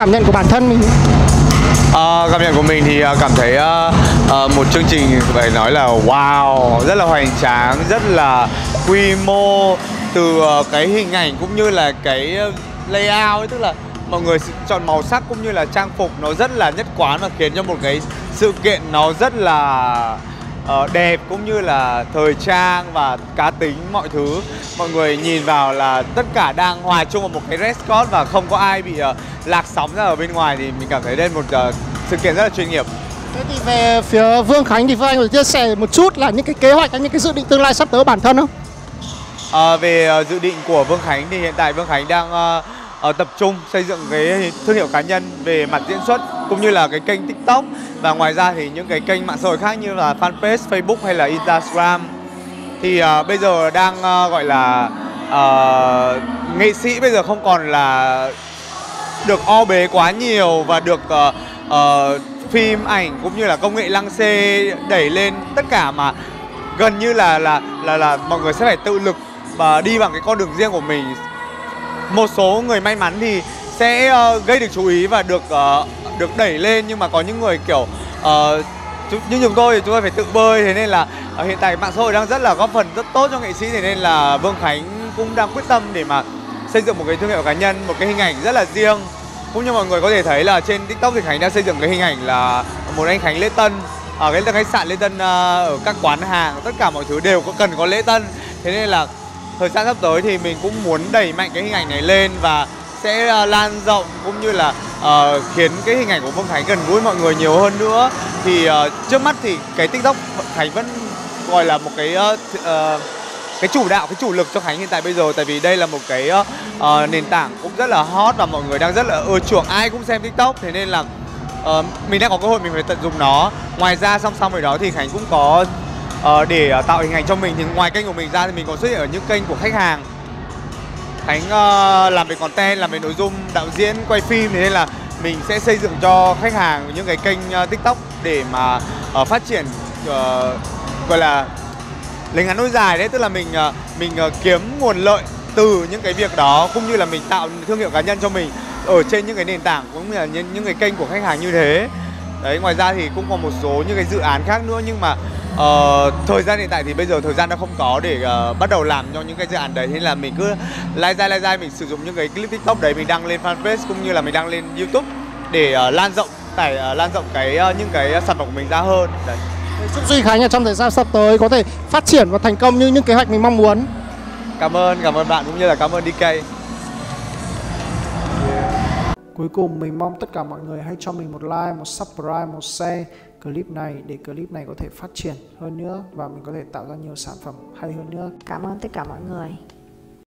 cảm nhận của bản thân mình. À, cảm nhận của mình thì à, cảm thấy uh, uh, một chương trình phải nói là wow rất là hoành tráng rất là quy mô từ uh, cái hình ảnh cũng như là cái layout ấy, tức là mọi người chọn màu sắc cũng như là trang phục nó rất là nhất quán và khiến cho một cái sự kiện nó rất là uh, đẹp cũng như là thời trang và cá tính mọi thứ mọi người nhìn vào là tất cả đang hòa chung vào một cái red Scott và không có ai bị uh, lạc sóng ra ở bên ngoài thì mình cảm thấy đây một uh, sự kiện rất là chuyên nghiệp Thế thì về phía Vương Khánh thì Vương Anh có chia sẻ một chút là những cái kế hoạch hay những cái dự định tương lai sắp tới của bản thân không? À, về uh, dự định của Vương Khánh thì hiện tại Vương Khánh đang uh, uh, tập trung xây dựng cái thương hiệu cá nhân về mặt diễn xuất cũng như là cái kênh TikTok. Và ngoài ra thì những cái kênh mạng xã hội khác như là fanpage Facebook hay là Instagram. Thì uh, bây giờ đang uh, gọi là uh, nghệ sĩ bây giờ không còn là được o bế quá nhiều và được uh, uh, phim ảnh cũng như là công nghệ lăng xê đẩy lên tất cả mà gần như là là là là mọi người sẽ phải tự lực và đi bằng cái con đường riêng của mình một số người may mắn thì sẽ uh, gây được chú ý và được uh, được đẩy lên. Nhưng mà có những người kiểu uh, như chúng tôi thì chúng tôi phải tự bơi. Thế nên là uh, hiện tại mạng xã hội đang rất là góp phần rất tốt cho nghệ sĩ. Thế nên là Vương Khánh cũng đang quyết tâm để mà xây dựng một cái thương hiệu cá nhân một cái hình ảnh rất là riêng. Cũng như mọi người có thể thấy là trên tiktok thì khánh đang xây dựng cái hình ảnh là một anh khánh lễ tân. Ở cái khách sạn lễ tân ở các quán hàng tất cả mọi thứ đều có cần có lễ tân. Thế nên là thời gian sắp tới thì mình cũng muốn đẩy mạnh cái hình ảnh này lên và sẽ uh, lan rộng cũng như là uh, khiến cái hình ảnh của Phương Khánh gần gũi mọi người nhiều hơn nữa. Thì uh, trước mắt thì cái TikTok Khánh vẫn gọi là một cái uh, uh, cái chủ đạo cái chủ lực cho Khánh hiện tại bây giờ. Tại vì đây là một cái uh, nền tảng cũng rất là hot và mọi người đang rất là ưa chuộng. Ai cũng xem TikTok thế nên là uh, mình đang có cơ hội mình phải tận dụng nó. Ngoài ra song song với đó thì Khánh cũng có uh, để ờ, tạo hình ảnh cho mình thì ngoài kênh của mình ra thì mình còn xuất hiện ở những kênh của khách hàng Khánh uh, làm về content, làm về nội dung, đạo diễn, quay phim thì nên là mình sẽ xây dựng cho khách hàng những cái kênh uh, TikTok để mà uh, phát triển uh, gọi là lấy ngắn nối dài đấy, tức là mình uh, mình uh, kiếm nguồn lợi từ những cái việc đó cũng như là mình tạo thương hiệu cá nhân cho mình ở trên những cái nền tảng cũng như là những, những cái kênh của khách hàng như thế. Đấy, ngoài ra thì cũng còn một số những cái dự án khác nữa nhưng mà uh, thời gian hiện tại thì bây giờ thời gian đã không có để uh, bắt đầu làm cho những cái dự án đấy. Nên là mình cứ lai dai lai dai mình sử dụng những cái clip tiktok đấy mình đăng lên fanpage cũng như là mình đăng lên youtube để uh, lan rộng tải uh, lan rộng cái uh, những cái sản phẩm của mình ra hơn. Đấy. Chúc duy khánh trong thời gian sắp tới có thể phát triển và thành công như những kế hoạch mình mong muốn. Cảm ơn cảm ơn bạn cũng như là cảm ơn dk Cuối cùng mình mong tất cả mọi người hãy cho mình một like, một subscribe, một share clip này để clip này có thể phát triển hơn nữa và mình có thể tạo ra nhiều sản phẩm hay hơn nữa. Cảm ơn tất cả mọi người.